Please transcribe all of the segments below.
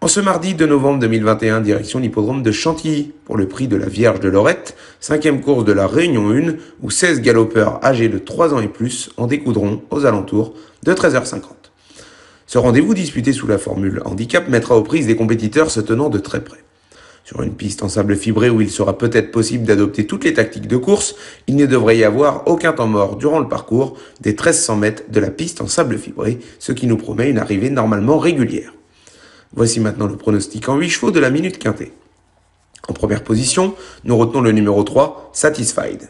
En ce mardi 2 novembre 2021, direction l'hippodrome de Chantilly pour le prix de la Vierge de Lorette, cinquième course de la Réunion 1 où 16 galopeurs âgés de 3 ans et plus en découdront aux alentours de 13h50. Ce rendez-vous disputé sous la formule handicap mettra aux prises des compétiteurs se tenant de très près. Sur une piste en sable fibré où il sera peut-être possible d'adopter toutes les tactiques de course, il ne devrait y avoir aucun temps mort durant le parcours des 1300 mètres de la piste en sable fibré, ce qui nous promet une arrivée normalement régulière. Voici maintenant le pronostic en 8 chevaux de la minute quintée. En première position, nous retenons le numéro 3, Satisfied.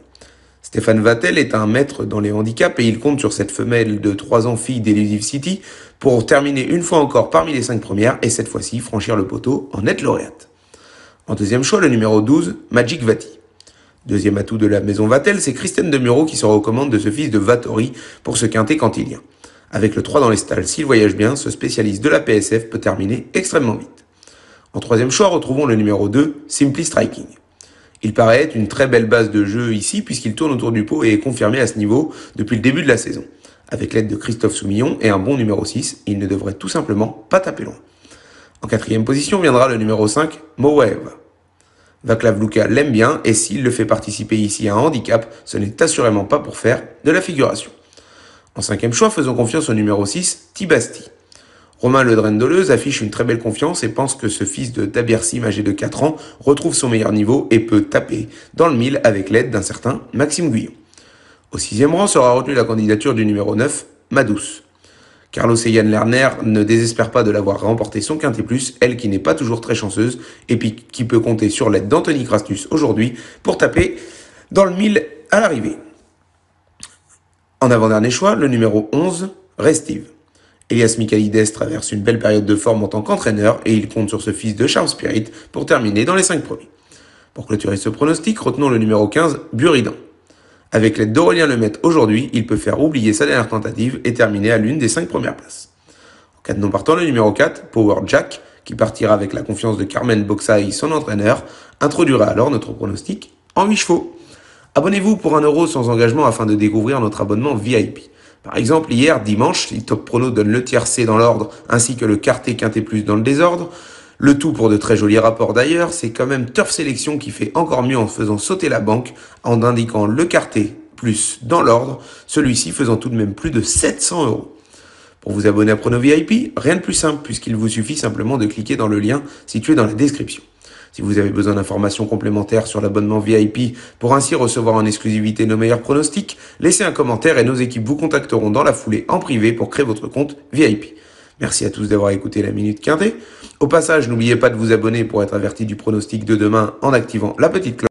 Stéphane Vattel est un maître dans les handicaps et il compte sur cette femelle de 3 ans fille d'Elusive City pour terminer une fois encore parmi les 5 premières et cette fois-ci franchir le poteau en net lauréate. En deuxième choix, le numéro 12, Magic Vati. Deuxième atout de la maison Vattel, c'est Christine Demuro qui sera aux commandes de ce fils de Vatori pour ce quintet cantilien. Avec le 3 dans les stalles, s'il voyage bien, ce spécialiste de la PSF peut terminer extrêmement vite. En troisième choix, retrouvons le numéro 2, Simply Striking. Il paraît être une très belle base de jeu ici puisqu'il tourne autour du pot et est confirmé à ce niveau depuis le début de la saison. Avec l'aide de Christophe Soumillon et un bon numéro 6, il ne devrait tout simplement pas taper loin. En quatrième position viendra le numéro 5, Mowave. Vaclav Luka l'aime bien et s'il le fait participer ici à un handicap, ce n'est assurément pas pour faire de la figuration. En cinquième choix, faisons confiance au numéro 6, Tibasti. Romain Le affiche une très belle confiance et pense que ce fils de Tabiersim âgé de 4 ans retrouve son meilleur niveau et peut taper dans le mille avec l'aide d'un certain Maxime Guillon. Au sixième rang sera retenue la candidature du numéro 9, Madouce. Carlos et Lerner ne désespèrent pas de l'avoir remporté son quintet plus, elle qui n'est pas toujours très chanceuse et qui peut compter sur l'aide d'Anthony Crastus aujourd'hui pour taper dans le mille à l'arrivée. En avant-dernier choix, le numéro 11, Restive. Elias Michaelides traverse une belle période de forme en tant qu'entraîneur et il compte sur ce fils de Charles Spirit pour terminer dans les 5 premiers. Pour clôturer ce pronostic, retenons le numéro 15, Buridan. Avec l'aide d'Aurélien Lemaitre aujourd'hui, il peut faire oublier sa dernière tentative et terminer à l'une des 5 premières places. En cas de non partant, le numéro 4, Power Jack, qui partira avec la confiance de Carmen Boxaï, son entraîneur, introduira alors notre pronostic en 8 chevaux. Abonnez-vous pour un euro sans engagement afin de découvrir notre abonnement VIP. Par exemple, hier, dimanche, si Top Prono donne le tiercé dans l'ordre ainsi que le quarté quinté plus dans le désordre, le tout pour de très jolis rapports d'ailleurs, c'est quand même Turf Sélection qui fait encore mieux en faisant sauter la banque en indiquant le quarté plus dans l'ordre, celui-ci faisant tout de même plus de 700 euros. Pour vous abonner à Prono VIP, rien de plus simple puisqu'il vous suffit simplement de cliquer dans le lien situé dans la description. Si vous avez besoin d'informations complémentaires sur l'abonnement VIP pour ainsi recevoir en exclusivité nos meilleurs pronostics, laissez un commentaire et nos équipes vous contacteront dans la foulée en privé pour créer votre compte VIP. Merci à tous d'avoir écouté la Minute Quintée. Au passage, n'oubliez pas de vous abonner pour être averti du pronostic de demain en activant la petite cloche.